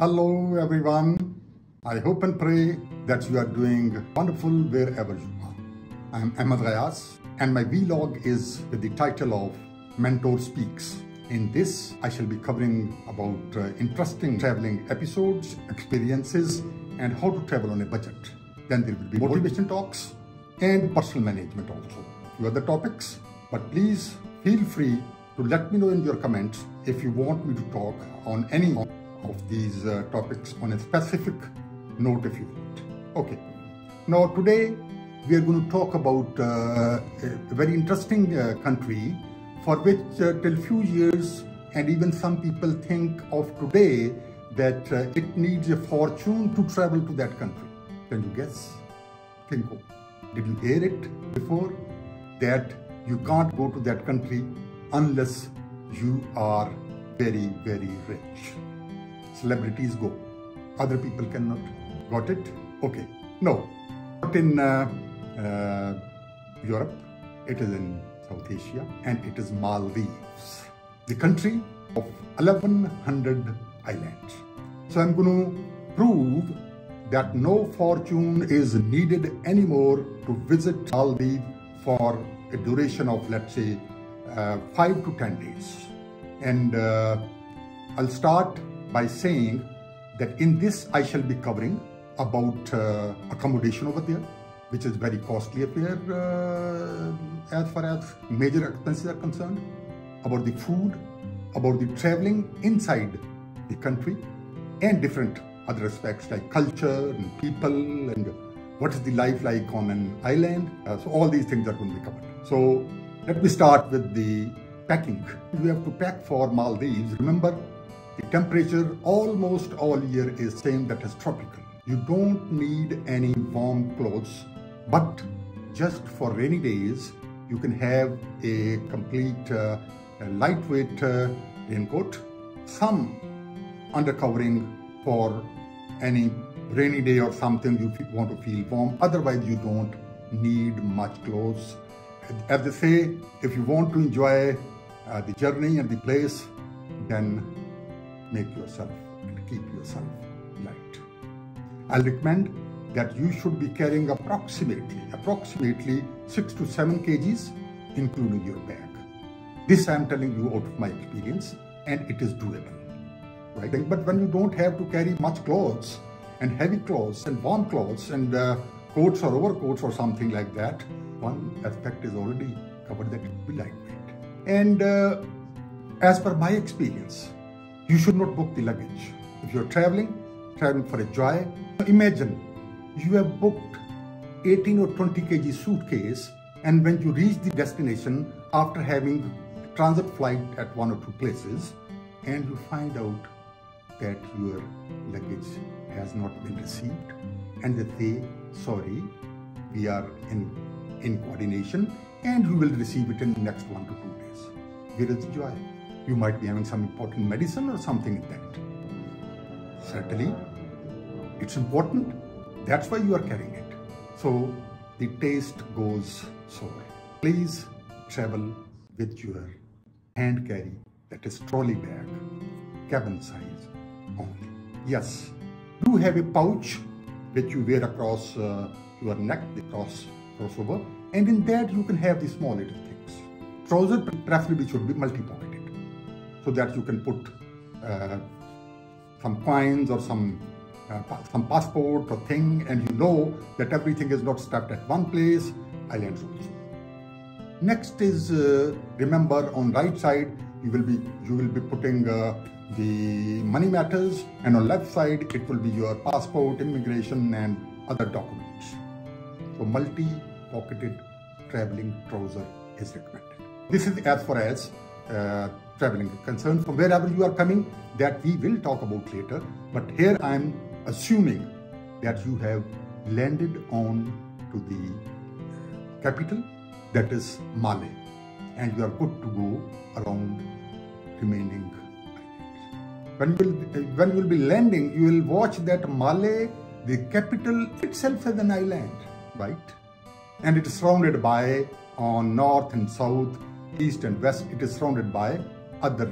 Hello, everyone. I hope and pray that you are doing wonderful wherever you are. I'm Ahmed Ghayas, and my vlog is with the title of Mentor Speaks. In this, I shall be covering about uh, interesting traveling episodes, experiences, and how to travel on a budget. Then there will be motivation talks and personal management also. Few other topics, but please feel free to let me know in your comments if you want me to talk on any of these uh, topics on a specific note if you want. Okay. Now today we are going to talk about uh, a very interesting uh, country for which uh, till few years and even some people think of today that uh, it needs a fortune to travel to that country. Can you guess? Kinko. Did you hear it before? That you can't go to that country unless you are very, very rich. Celebrities go. Other people cannot. Got it? Okay. No. Not in uh, uh, Europe. It is in South Asia and it is Maldives. The country of 1100 islands. So I'm going to prove that no fortune is needed anymore to visit Maldives for a duration of let's say uh, 5 to 10 days. And uh, I'll start by saying that in this I shall be covering about uh, accommodation over there, which is very costly affair uh, as far as major expenses are concerned, about the food, about the traveling inside the country, and different other aspects like culture and people and what is the life like on an island. Uh, so all these things are going to be covered. So let me start with the packing. You have to pack for Maldives. Remember, the temperature almost all year is same that is tropical. You don't need any warm clothes, but just for rainy days, you can have a complete uh, a lightweight uh, raincoat, some undercovering for any rainy day or something you want to feel warm. Otherwise, you don't need much clothes. As they say, if you want to enjoy uh, the journey and the place, then make yourself and keep yourself light. I'll recommend that you should be carrying approximately, approximately 6 to 7 kgs, including your bag. This I'm telling you out of my experience, and it is doable. Right? But when you don't have to carry much clothes, and heavy clothes, and warm clothes, and uh, coats or overcoats or something like that, one aspect is already covered that it will be lightweight. And uh, as per my experience, you should not book the luggage. If you're traveling, traveling for a joy, imagine you have booked 18 or 20 kg suitcase and when you reach the destination after having transit flight at one or two places and you find out that your luggage has not been received and they say sorry we are in in coordination and you will receive it in next one to two days. Where is the joy you might be having some important medicine or something like that. Certainly it's important. That's why you are carrying it. So the taste goes sour please travel with your hand carry that is trolley bag cabin size only. Yes do have a pouch which you wear across uh, your neck the cross crossover and in that you can have the small little things. Trouser preferably should be multi-pocketed so that you can put uh, some coins or some uh, some passport or thing and you know that everything is not stuck at one place islands also next is uh, remember on right side you will be you will be putting uh, the money matters and on left side it will be your passport immigration and other documents. So multi pocketed traveling trouser is recommended. This is as far as uh, traveling concerned from wherever you are coming that we will talk about later but here i am assuming that you have landed on to the capital that is Male and you are good to go around remaining islands. When you will, when you will be landing, you will watch that Male, the capital itself is an island, right? And it is surrounded by on north and south, east and west, it is surrounded by other.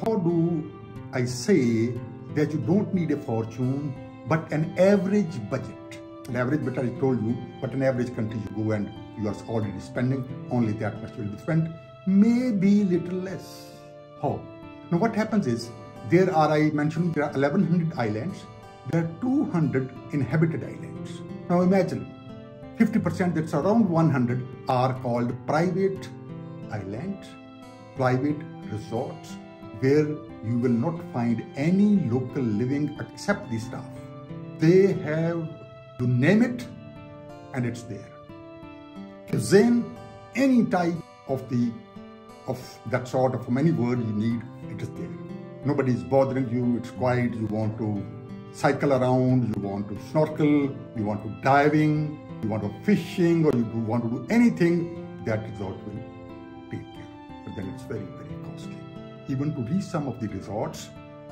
How do I say that you don't need a fortune, but an average budget. An average budget I told you, but an average country you go and you are already spending only that much will be spent, maybe little less. How? Now what happens is there are I mentioned there are 1100 islands. There are 200 inhabited islands. Now imagine 50% that's around 100 are called private islands, private resorts where you will not find any local living except the staff. They have, you name it, and it's there. Cuisine, any type of the of that sort of any word you need, it is there. Nobody is bothering you, it's quiet, you want to cycle around, you want to snorkel, you want to diving, you want to fishing, or you want to do anything, that resort will take care. But then it's very, very. Even to reach some of the resorts,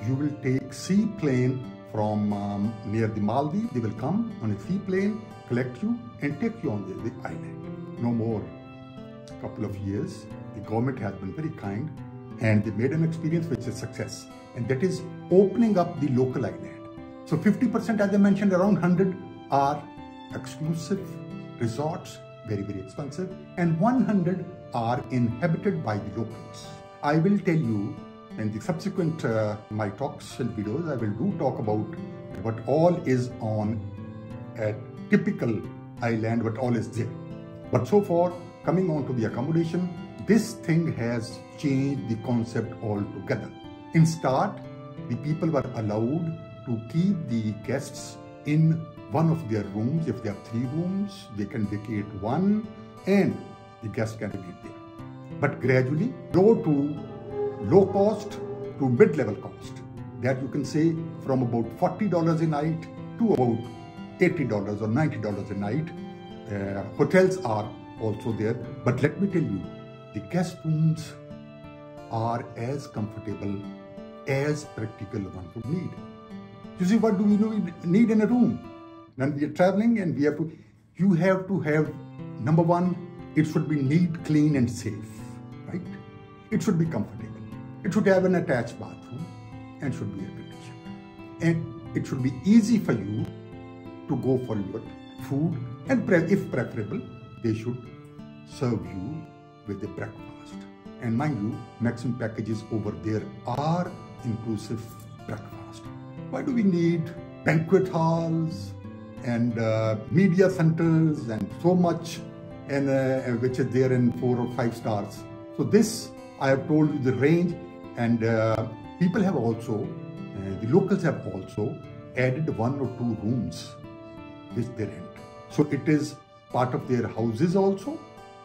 you will take seaplane from um, near the Maldives. They will come on a seaplane, collect you, and take you on the, the island. No more. Couple of years, the government has been very kind, and they made an experience which is success, and that is opening up the local island. So 50%, as I mentioned, around 100 are exclusive resorts, very, very expensive, and 100 are inhabited by the locals. I will tell you in the subsequent uh, my talks and videos, I will do talk about what all is on a typical island, what all is there. But so far, coming on to the accommodation, this thing has changed the concept altogether. In start, the people were allowed to keep the guests in one of their rooms. If they have three rooms, they can vacate one and the guest can remain there. But gradually go to low cost to mid-level cost. That you can say from about $40 a night to about $80 or $90 a night. Uh, hotels are also there. But let me tell you, the guest rooms are as comfortable as practical one would need. You see, what do we need in a room? When we are traveling and we have to, you have to have, number one, it should be neat, clean and safe, right? It should be comfortable. It should have an attached bathroom and should be air conditioned. And it should be easy for you to go for your food and if preferable, they should serve you with a breakfast. And mind you, maximum packages over there are inclusive breakfast. Why do we need banquet halls and uh, media centers and so much and uh, which is there in four or five stars? So this, I have told you the range and uh, people have also, uh, the locals have also added one or two rooms which they rent. So it is part of their houses also,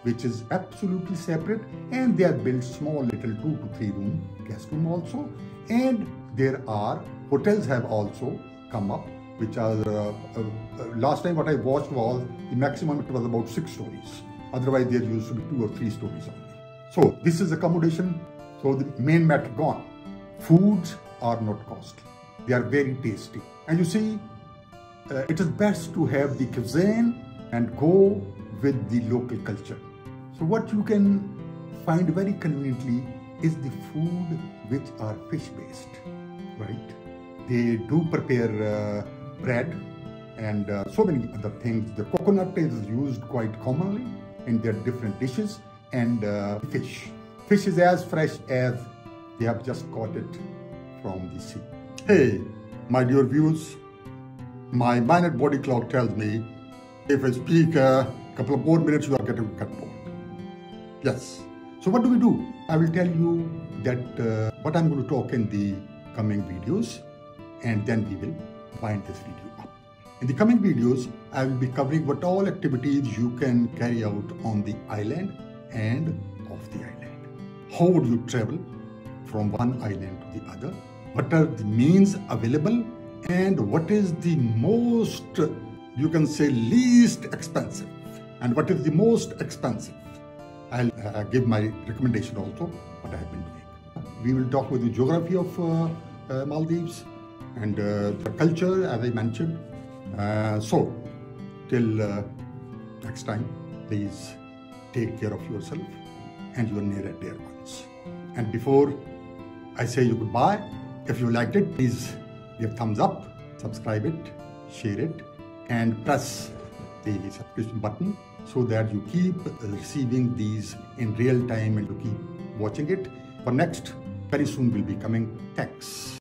which is absolutely separate and they have built small little two to three room guest room also and there are hotels have also come up, which are, uh, uh, last time what I watched was, the maximum it was about six stories. Otherwise there used to be two or three stories only. So this is accommodation. So the main matter gone. Foods are not costly. They are very tasty. And you see, uh, it is best to have the cuisine and go with the local culture. So what you can find very conveniently is the food which are fish based, right? They do prepare uh, bread and uh, so many other things. The coconut is used quite commonly in their different dishes and uh, fish. Fish is as fresh as they have just caught it from the sea. Hey, my dear viewers, my minute body clock tells me if I speak a couple of more minutes, you are getting cut bored. Yes. So what do we do? I will tell you that uh, what I'm going to talk in the coming videos and then we will wind this video up. In the coming videos, I will be covering what all activities you can carry out on the island and off the island. How would you travel from one island to the other? What are the means available and what is the most, you can say least expensive and what is the most expensive. I'll uh, give my recommendation also, what I have been doing. We will talk with the geography of uh, uh, Maldives, and uh, the culture as I mentioned. Uh, so till uh, next time, please take care of yourself and your near and dear ones. And before I say you goodbye, if you liked it, please give thumbs up, subscribe it, share it, and press the subscription button so that you keep receiving these in real time and you keep watching it. For next, very soon will be coming. Thanks.